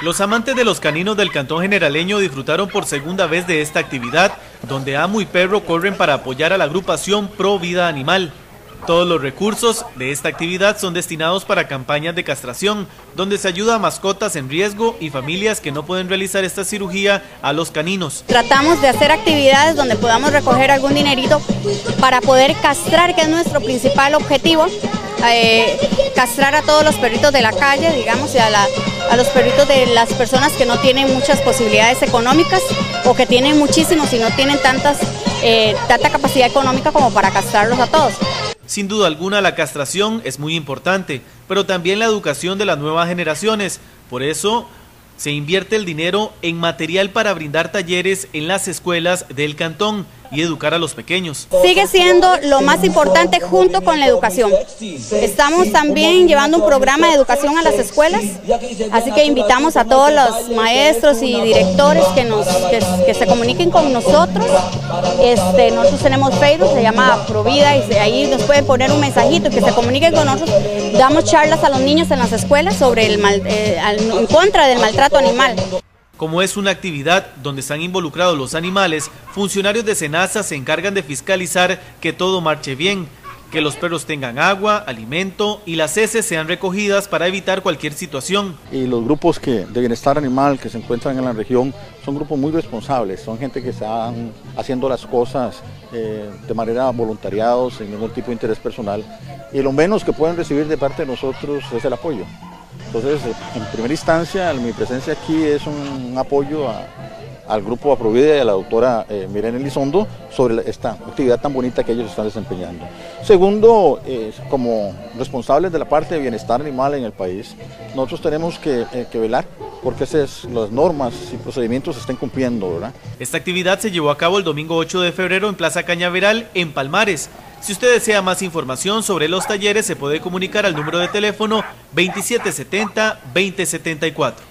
Los amantes de los caninos del Cantón Generaleño disfrutaron por segunda vez de esta actividad, donde amo y perro corren para apoyar a la agrupación Pro Vida Animal. Todos los recursos de esta actividad son destinados para campañas de castración, donde se ayuda a mascotas en riesgo y familias que no pueden realizar esta cirugía a los caninos. Tratamos de hacer actividades donde podamos recoger algún dinerito para poder castrar, que es nuestro principal objetivo, eh, castrar a todos los perritos de la calle, digamos, y a, los perritos de las personas que no tienen muchas posibilidades económicas o que tienen muchísimos y no tienen tantas, eh, tanta capacidad económica como para castrarlos a todos. Sin duda alguna la castración es muy importante, pero también la educación de las nuevas generaciones. Por eso se invierte el dinero en material para brindar talleres en las escuelas del cantón y educar a los pequeños. Sigue siendo lo más importante junto con la educación. Estamos también llevando un programa de educación a las escuelas, así que invitamos a todos los maestros y directores que, nos, que, se comuniquen con nosotros. Este, nosotros tenemos Facebook, se llama Provida y ahí nos pueden poner un mensajito que se comuniquen con nosotros. Damos charlas a los niños en las escuelas sobre el eh, en contra del maltrato animal. Como es una actividad donde están involucrados los animales, funcionarios de SENASA se encargan de fiscalizar que todo marche bien, que los perros tengan agua, alimento y las heces sean recogidas para evitar cualquier situación. Y los grupos que, de bienestar animal que se encuentran en la región son grupos muy responsables, son gente que están haciendo las cosas eh, de manera voluntariados, sin ningún tipo de interés personal. Y lo menos que pueden recibir de parte de nosotros es el apoyo. Entonces, en primera instancia, mi presencia aquí es un apoyo al grupo Aprovida y a la doctora eh, Mirena Elizondo sobre esta actividad tan bonita que ellos están desempeñando. Segundo, como responsables de la parte de bienestar animal en el país, nosotros tenemos que, eh, velar porque esas, las normas y procedimientos se estén cumpliendo. ¿verdad? Esta actividad se llevó a cabo el domingo 8 de febrero en Plaza Cañaveral, en Palmares. Si usted desea más información sobre los talleres, se puede comunicar al número de teléfono 2770-2074.